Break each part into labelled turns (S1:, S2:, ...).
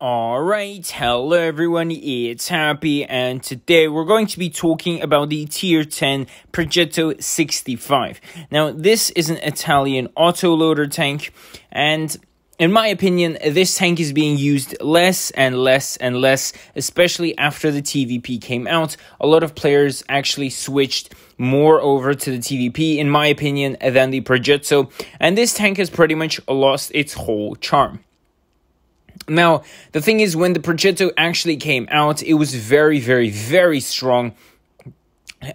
S1: Alright, hello everyone, it's Happy, and today we're going to be talking about the Tier 10 Progetto 65. Now, this is an Italian autoloader tank, and in my opinion, this tank is being used less and less and less, especially after the TVP came out. A lot of players actually switched more over to the TVP, in my opinion, than the Progetto, and this tank has pretty much lost its whole charm. Now, the thing is, when the Progetto actually came out, it was very, very, very strong.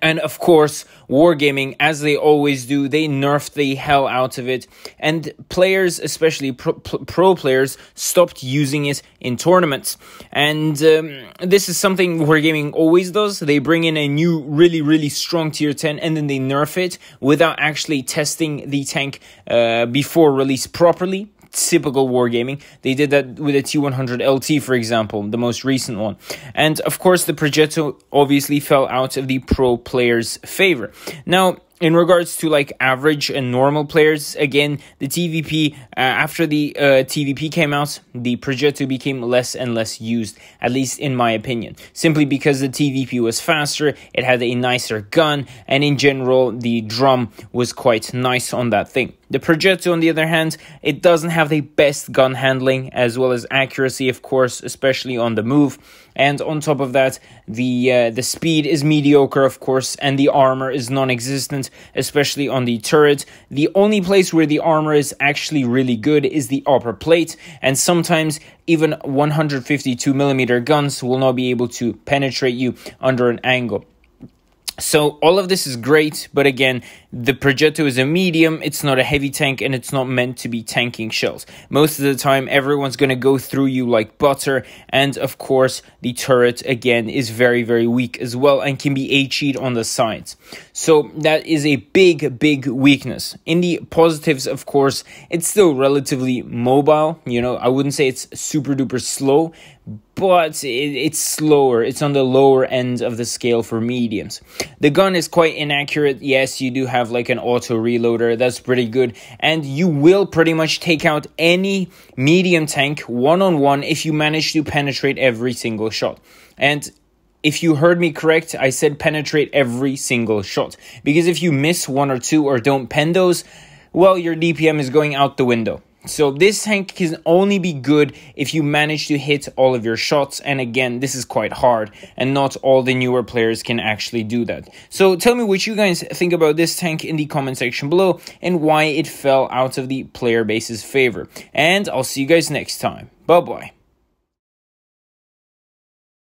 S1: And of course, Wargaming, as they always do, they nerfed the hell out of it. And players, especially pro, pro players, stopped using it in tournaments. And um, this is something Wargaming always does. They bring in a new, really, really strong tier 10 and then they nerf it without actually testing the tank uh, before release properly typical wargaming. They did that with a T100 LT, for example, the most recent one. And of course, the Progetto obviously fell out of the pro players' favor. Now, in regards to like average and normal players, again, the TVP, uh, after the uh, TVP came out, the Progetto became less and less used, at least in my opinion. Simply because the TVP was faster, it had a nicer gun, and in general, the drum was quite nice on that thing. The Progetto, on the other hand, it doesn't have the best gun handling as well as accuracy, of course, especially on the move. And on top of that, the uh, the speed is mediocre, of course, and the armor is non-existent, especially on the turret. The only place where the armor is actually really good is the upper plate, and sometimes even 152 millimeter guns will not be able to penetrate you under an angle. So all of this is great, but again, the Progetto is a medium, it's not a heavy tank, and it's not meant to be tanking shells. Most of the time, everyone's going to go through you like butter, and of course, the turret, again, is very, very weak as well, and can be HE'd on the sides. So that is a big, big weakness. In the positives, of course, it's still relatively mobile, you know, I wouldn't say it's super duper slow, but it, it's slower. It's on the lower end of the scale for mediums. The gun is quite inaccurate. Yes, you do have like an auto reloader. That's pretty good. And you will pretty much take out any medium tank one on one if you manage to penetrate every single shot. And if you heard me correct, I said penetrate every single shot. Because if you miss one or two or don't pen those, well, your DPM is going out the window. So this tank can only be good if you manage to hit all of your shots. And again, this is quite hard and not all the newer players can actually do that. So tell me what you guys think about this tank in the comment section below and why it fell out of the player base's favor. And I'll see you guys next time. Bye bye.